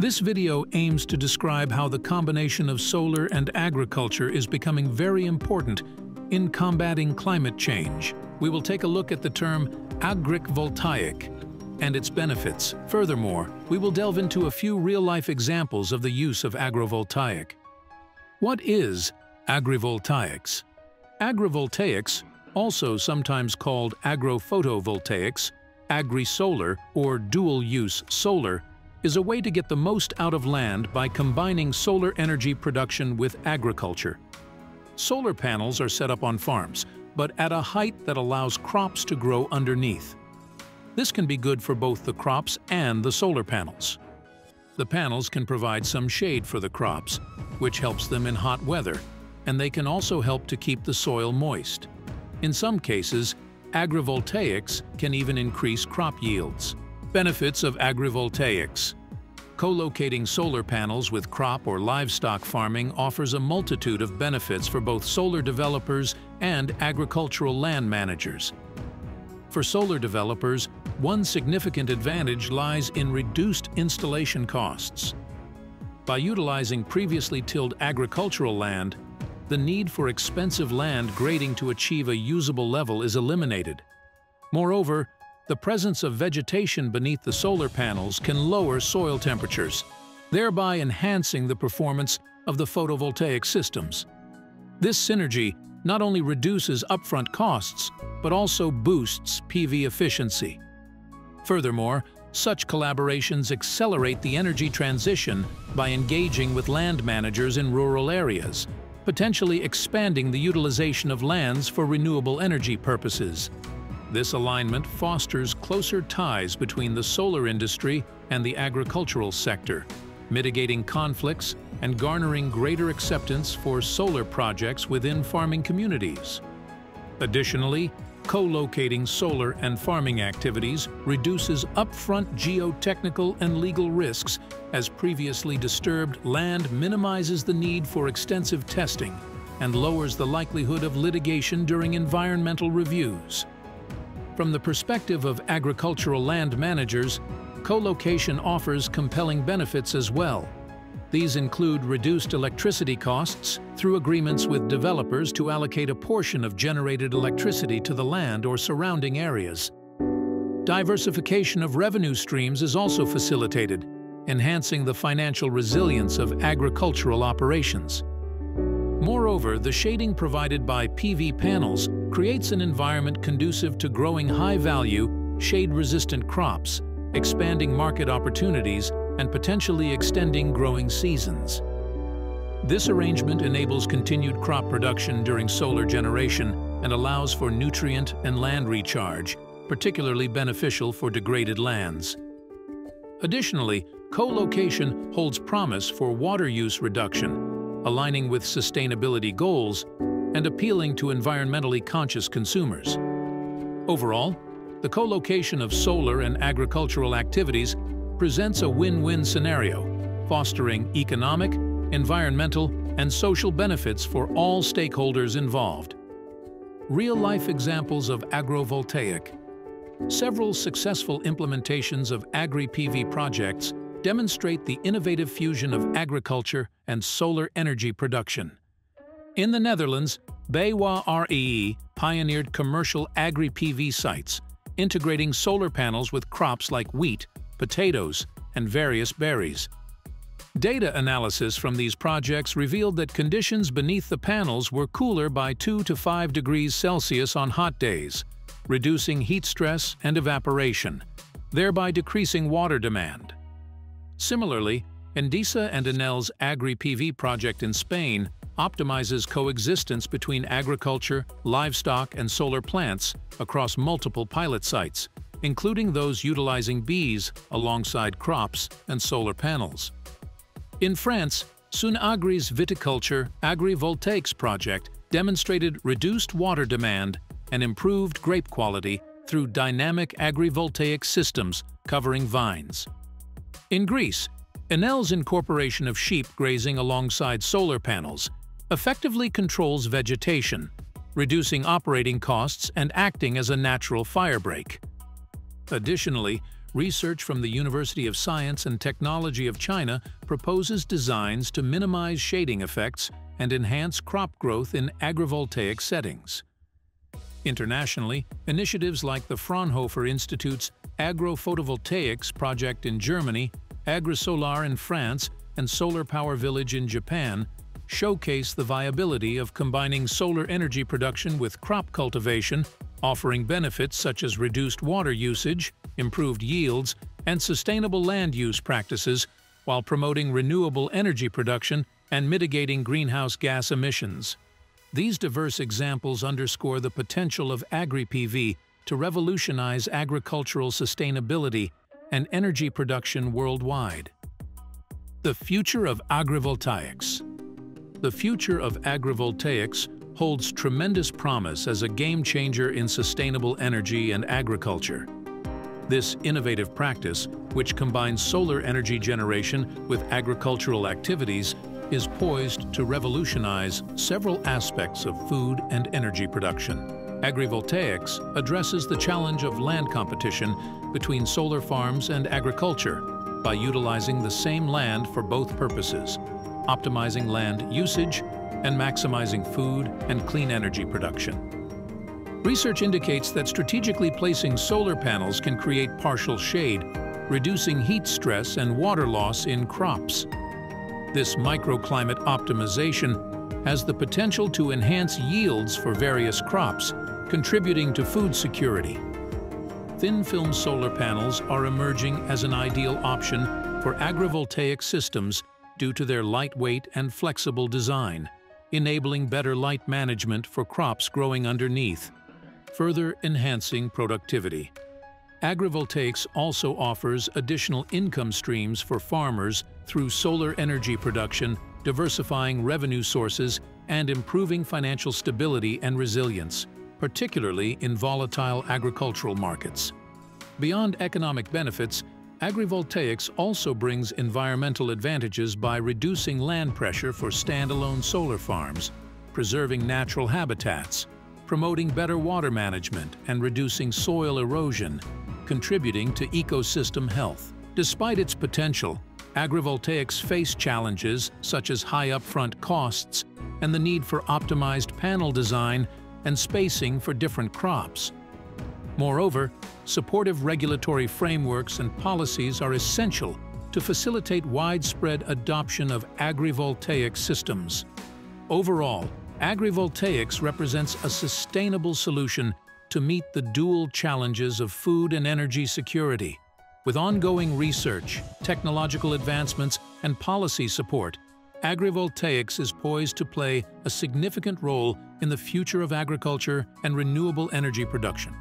This video aims to describe how the combination of solar and agriculture is becoming very important in combating climate change. We will take a look at the term agrivoltaic and its benefits. Furthermore, we will delve into a few real-life examples of the use of agrivoltaic. What is agrivoltaics? Agrivoltaics, also sometimes called agrophotovoltaics, agri-solar, or dual-use solar, is a way to get the most out of land by combining solar energy production with agriculture. Solar panels are set up on farms, but at a height that allows crops to grow underneath. This can be good for both the crops and the solar panels. The panels can provide some shade for the crops, which helps them in hot weather, and they can also help to keep the soil moist. In some cases, agrivoltaics can even increase crop yields. Benefits of agrivoltaics Co-locating solar panels with crop or livestock farming offers a multitude of benefits for both solar developers and agricultural land managers. For solar developers, one significant advantage lies in reduced installation costs. By utilizing previously tilled agricultural land, the need for expensive land grading to achieve a usable level is eliminated. Moreover, the presence of vegetation beneath the solar panels can lower soil temperatures, thereby enhancing the performance of the photovoltaic systems. This synergy not only reduces upfront costs, but also boosts PV efficiency. Furthermore, such collaborations accelerate the energy transition by engaging with land managers in rural areas, potentially expanding the utilization of lands for renewable energy purposes. This alignment fosters closer ties between the solar industry and the agricultural sector, mitigating conflicts and garnering greater acceptance for solar projects within farming communities. Additionally, co-locating solar and farming activities reduces upfront geotechnical and legal risks as previously disturbed land minimizes the need for extensive testing and lowers the likelihood of litigation during environmental reviews. From the perspective of agricultural land managers, co-location offers compelling benefits as well. These include reduced electricity costs through agreements with developers to allocate a portion of generated electricity to the land or surrounding areas. Diversification of revenue streams is also facilitated, enhancing the financial resilience of agricultural operations. Moreover, the shading provided by PV panels creates an environment conducive to growing high-value, shade-resistant crops, expanding market opportunities, and potentially extending growing seasons. This arrangement enables continued crop production during solar generation and allows for nutrient and land recharge, particularly beneficial for degraded lands. Additionally, co-location holds promise for water use reduction aligning with sustainability goals, and appealing to environmentally conscious consumers. Overall, the co-location of solar and agricultural activities presents a win-win scenario, fostering economic, environmental, and social benefits for all stakeholders involved. Real-life examples of agrovoltaic Several successful implementations of agri-PV projects demonstrate the innovative fusion of agriculture and solar energy production. In the Netherlands, BayWa r.e. pioneered commercial agri-PV sites, integrating solar panels with crops like wheat, potatoes, and various berries. Data analysis from these projects revealed that conditions beneath the panels were cooler by 2 to 5 degrees Celsius on hot days, reducing heat stress and evaporation, thereby decreasing water demand. Similarly, Endesa and Enel's Agri-PV project in Spain optimizes coexistence between agriculture, livestock, and solar plants across multiple pilot sites, including those utilizing bees alongside crops and solar panels. In France, Sunagri's viticulture agrivoltaics project demonstrated reduced water demand and improved grape quality through dynamic agrivoltaic systems covering vines. In Greece, Enel's incorporation of sheep grazing alongside solar panels effectively controls vegetation, reducing operating costs and acting as a natural firebreak. Additionally, research from the University of Science and Technology of China proposes designs to minimize shading effects and enhance crop growth in agrivoltaic settings. Internationally, initiatives like the Fraunhofer Institute's Agrophotovoltaics project in Germany, AgriSolar in France, and Solar Power Village in Japan showcase the viability of combining solar energy production with crop cultivation, offering benefits such as reduced water usage, improved yields, and sustainable land use practices while promoting renewable energy production and mitigating greenhouse gas emissions. These diverse examples underscore the potential of agri-PV to revolutionize agricultural sustainability and energy production worldwide. The future of agrivoltaics the future of agrivoltaics holds tremendous promise as a game-changer in sustainable energy and agriculture. This innovative practice, which combines solar energy generation with agricultural activities, is poised to revolutionize several aspects of food and energy production. Agrivoltaics addresses the challenge of land competition between solar farms and agriculture by utilizing the same land for both purposes, optimizing land usage, and maximizing food and clean energy production. Research indicates that strategically placing solar panels can create partial shade, reducing heat stress and water loss in crops. This microclimate optimization has the potential to enhance yields for various crops, contributing to food security. Thin-film solar panels are emerging as an ideal option for agrivoltaic systems due to their lightweight and flexible design, enabling better light management for crops growing underneath, further enhancing productivity. Agrivoltaics also offers additional income streams for farmers through solar energy production, diversifying revenue sources, and improving financial stability and resilience, particularly in volatile agricultural markets. Beyond economic benefits, Agrivoltaics also brings environmental advantages by reducing land pressure for standalone solar farms, preserving natural habitats, promoting better water management and reducing soil erosion, contributing to ecosystem health. Despite its potential, agrivoltaics face challenges such as high upfront costs and the need for optimized panel design and spacing for different crops. Moreover, supportive regulatory frameworks and policies are essential to facilitate widespread adoption of agrivoltaic systems. Overall, agrivoltaics represents a sustainable solution to meet the dual challenges of food and energy security. With ongoing research, technological advancements, and policy support, agrivoltaics is poised to play a significant role in the future of agriculture and renewable energy production.